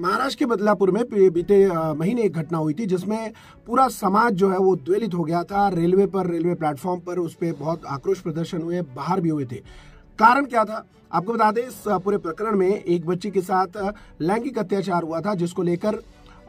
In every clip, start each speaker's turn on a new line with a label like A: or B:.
A: महाराष्ट्र के बदलापुर में बीते महीने एक घटना हुई थी, जिसमें पूरा समाज जो है वो द्वेलित हो गया था। रेलवे पर, रेलवे प्लेटफॉर्म पर उस पर बहुत आक्रोश प्रदर्शन हुए, बाहर भी हुए थे। कारण क्या था? आपको बता दें, इस पूरे प्रकरण में एक बच्ची के साथ लैंगिक अत्याचार हुआ था, जिसको लेकर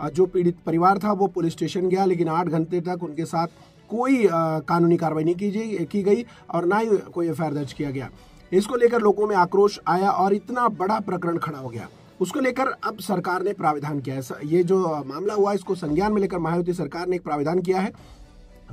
A: जो पीड़ित परिवार था, वो पुलिस स्टेशन गया, लेकिन आठ घंटे तक उनके साथ कोई कानूनी कार्रवाई नहीं की की गई और ना ही कोई एफआईआर दर्ज किया गया। इसको लेकर लोगों में आक्रोश आया और इतना बड़ा प्रकरण खड़ा हो गया। उसको लेकर अब सरकार ने प्राविधान किया है। ये जो मामला हुआ इसको संज्ञान में लेकर मायावती सरकार ने एक प्राविधान किया है।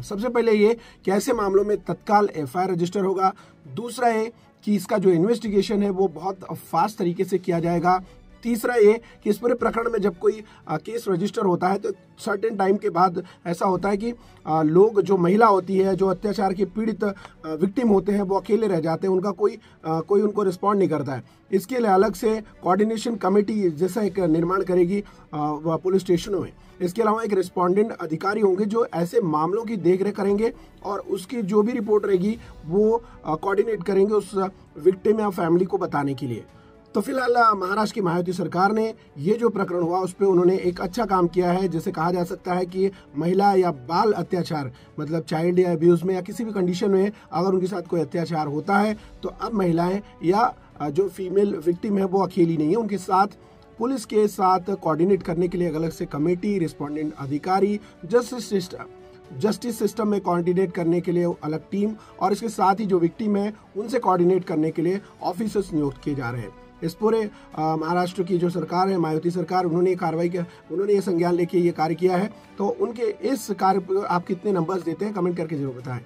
A: सबसे पहले ये कि ऐसे मामलों में तत्काल एफआईआर रजिस्टर होगा? दूसरा है कि इसका जो इन्वेस्टिगेशन है, वो बहुत फास्ट तरीके से किया जाएगा। तीसरा ये कि इस पूरे प्रकरण में जब कोई केस रजिस्टर होता है तो सर्टेन टाइम के बाद ऐसा होता है कि लोग, जो महिला होती है, जो अत्याचार की पीड़ित विक्टिम होते हैं, वो अकेले रह जाते हैं, उनका कोई कोई उनको रिस्पॉन्ड नहीं करता है। इसके लिए अलग से कोऑर्डिनेशन कमेटी जैसा एक निर्माण करेगी पुलिस स्टेशनों में। इसके अलावा एक रिस्पॉन्डेंट अधिकारी होंगे, जो ऐसे मामलों की देख रेख करेंगे और उसकी जो भी रिपोर्ट रहेगी, वो कोऑर्डिनेट करेंगे उस विक्टिम या फैमिली को बताने के लिए। तो फ़िलहाल महाराष्ट्र की मायावती सरकार ने ये जो प्रकरण हुआ, उस पर उन्होंने एक अच्छा काम किया है, जिसे कहा जा सकता है कि महिला या बाल अत्याचार मतलब चाइल्ड या अब्यूज में या किसी भी कंडीशन में अगर उनके साथ कोई अत्याचार होता है तो अब महिलाएँ या जो फीमेल विक्टिम है, वो अकेली नहीं है। उनके साथ पुलिस के साथ कोऑर्डिनेट करने के लिए अलग से कमेटी रिस्पोंडेंट अधिकारी जस्टिस सिस्टम जस्टिस सिस्टम में कोऑर्डिनेट करने के लिए अलग टीम और इसके साथ ही जो विक्टिम है, उनसे कोऑर्डिनेट करने के लिए ऑफिसर्स नियुक्त किए जा रहे हैं। इस पूरे महाराष्ट्र की जो सरकार है, मायावती सरकार, उन्होंने ये कार्रवाई किया, उन्होंने ये संज्ञान लेके ये कार्य किया है। तो उनके इस कार्य आप कितने नंबर्स देते हैं कमेंट करके ज़रूर बताएँ।